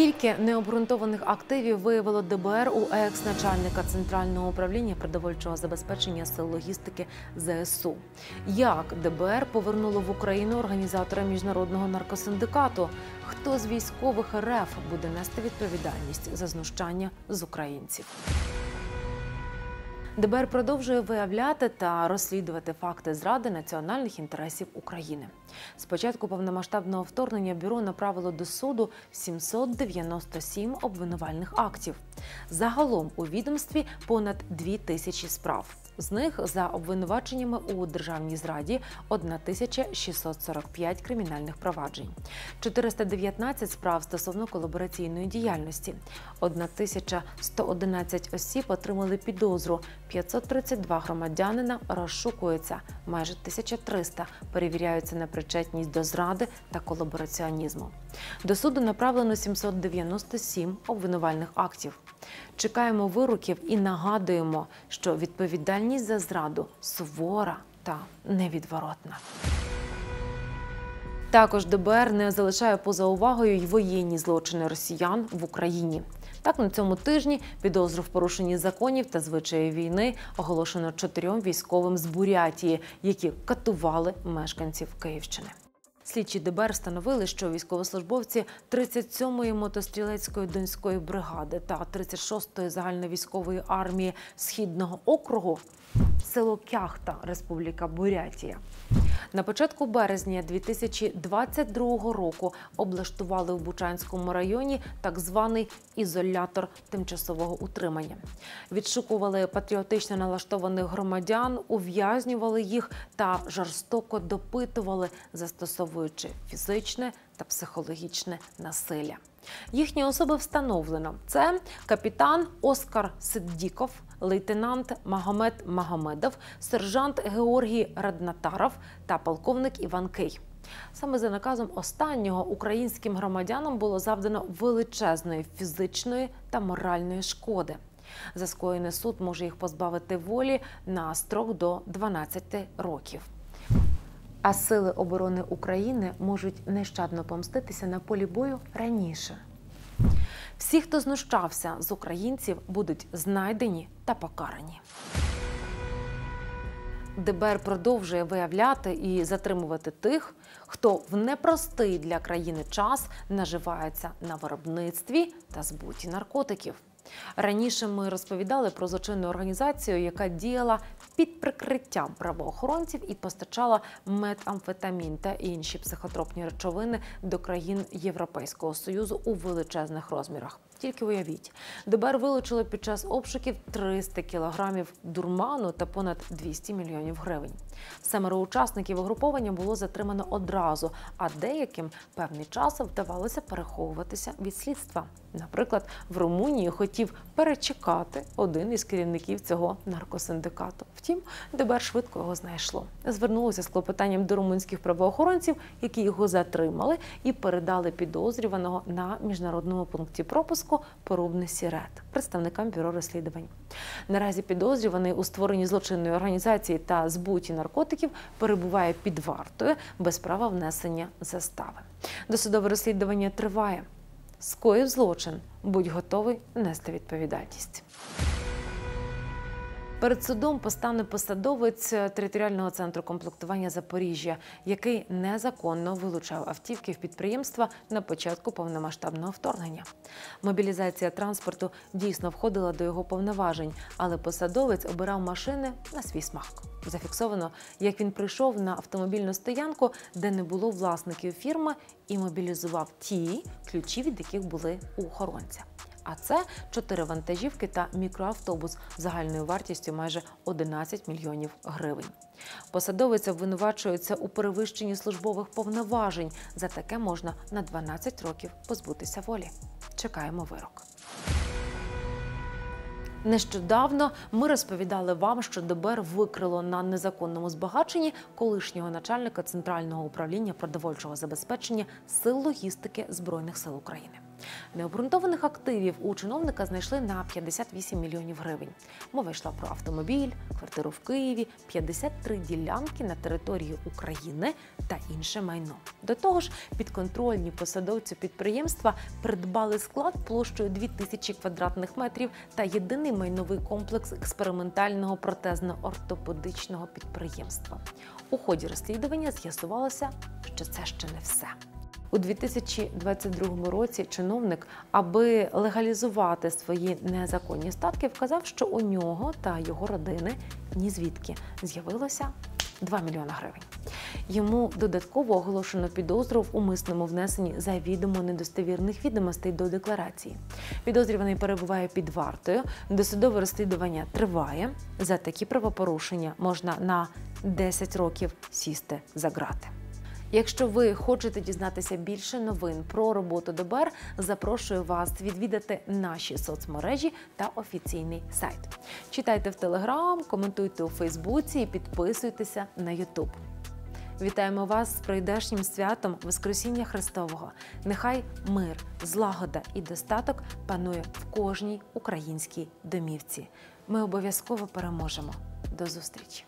Скільки необґрунтованих активів виявило ДБР у екс-начальника центрального управління продовольчого забезпечення сил логістики ЗСУ? Як ДБР повернуло в Україну організатора міжнародного наркосиндикату? Хто з військових РФ буде нести відповідальність за знущання з українців? ДБР продовжує виявляти та розслідувати факти зради національних інтересів України. З початку повномасштабного вторгнення бюро направило до суду 797 обвинувальних актів. Загалом у відомстві понад 2 тисячі справ. З них за обвинуваченнями у державній зраді 1645 кримінальних проваджень, 419 справ стосовно колабораційної діяльності, 1111 осіб отримали підозру, 532 громадянина розшукуються, майже 1300 перевіряються на причетність до зради та колабораціонізму. До суду направлено 797 обвинувальних актів. Чекаємо вироків і нагадуємо, що відповідальність за зраду сувора та невідворотна. Також ДБР не залишає поза увагою й воєнні злочини росіян в Україні. Так, на цьому тижні підозру в порушенні законів та звичаї війни оголошено чотирьом військовим з Бурятії, які катували мешканців Київщини. Слідчі ДБР встановили, що військовослужбовці 37-ї мотострілецької донської бригади та 36-ї загальновійськової армії Східного округу село Кяхта, Республіка Бурятія. На початку березня 2022 року облаштували в Бучанському районі так званий ізолятор тимчасового утримання. Відшукували патріотично налаштованих громадян, ув'язнювали їх та жорстоко допитували, застосовуючи фізичне та психологічне насилля. Їхні особи встановлено: це капітан Оскар Сиддіков, лейтенант Магомед Магомедов, сержант Георгій Раднатаров та полковник Іван Кий. Саме за наказом останнього українським громадянам було завдано величезної фізичної та моральної шкоди. За скоєний суд може їх позбавити волі на строк до 12 років. А сили оборони України можуть нещадно помститися на полі бою раніше. Всі, хто знущався з українців, будуть знайдені та покарані. ДБР продовжує виявляти і затримувати тих, хто в непростий для країни час наживається на виробництві та збуті наркотиків. Раніше ми розповідали про злочинну організацію, яка діяла під прикриттям правоохоронців і постачала метамфетамін та інші психотропні речовини до країн Європейського союзу у величезних розмірах. Тільки уявіть, ДБР вилучило під час обшуків 300 кілограмів дурману та понад 200 мільйонів гривень. Семеро учасників угруповання було затримано одразу, а деяким певний час вдавалося переховуватися від слідства. Наприклад, в Румунії хотів перечекати один із керівників цього наркосиндикату. Втім, ДБР швидко його знайшло. Звернулося з клопотанням до румунських правоохоронців, які його затримали і передали підозрюваного на міжнародному пункті пропуску Порубне Сірет представникам бюро розслідувань. Наразі підозрюваний у створенні злочинної організації та збуті наркотиків перебуває під вартою без права внесення застави. Досудове розслідування триває. Скоїв злочин, будь готовий нести відповідальність. Перед судом постане посадовець територіального центру комплектування Запоріжжя, який незаконно вилучав автівки в підприємства на початку повномасштабного вторгнення. Мобілізація транспорту дійсно входила до його повноважень, але посадовець обирав машини на свій смак. Зафіксовано, як він прийшов на автомобільну стоянку, де не було власників фірми, і мобілізував ті ключі, від яких були у охоронця. А це чотири вантажівки та мікроавтобус загальною вартістю майже 11 мільйонів гривень. Посадовець обвинувачується у перевищенні службових повноважень. За таке можна на 12 років позбутися волі. Чекаємо вирок. Нещодавно ми розповідали вам, що ДБР викрило на незаконному збагаченні колишнього начальника центрального управління продовольчого забезпечення сил логістики збройних сил України. Необґрунтованих активів у чиновника знайшли на 58 мільйонів гривень. Мова йшла про автомобіль, квартиру в Києві, 53 ділянки на території України та інше майно. До того ж, підконтрольні посадовцю підприємства придбали склад площею 2000 квадратних метрів та єдиний майновий комплекс експериментального протезно-ортопедичного підприємства. У ході розслідування з'ясувалося, що це ще не все. У 2022 році чиновник, аби легалізувати свої незаконні статки, вказав, що у нього та його родини ні звідки з'явилося 2 мільйона гривень. Йому додатково оголошено підозру в умисному внесенні завідомо недостовірних відомостей до декларації. Підозрюваний перебуває під вартою. Досудове розслідування триває. За такі правопорушення можна на 10 років сісти за ґрати. Якщо ви хочете дізнатися більше новин про роботу ДБР, запрошую вас відвідати наші соцмережі та офіційний сайт. Читайте в Телеграм, коментуйте у Фейсбуці і підписуйтеся на Ютуб. Вітаємо вас з прийдешнім святом Воскресіння Христового. Нехай мир, злагода і достаток панує в кожній українській домівці. Ми обов'язково переможемо. До зустрічі!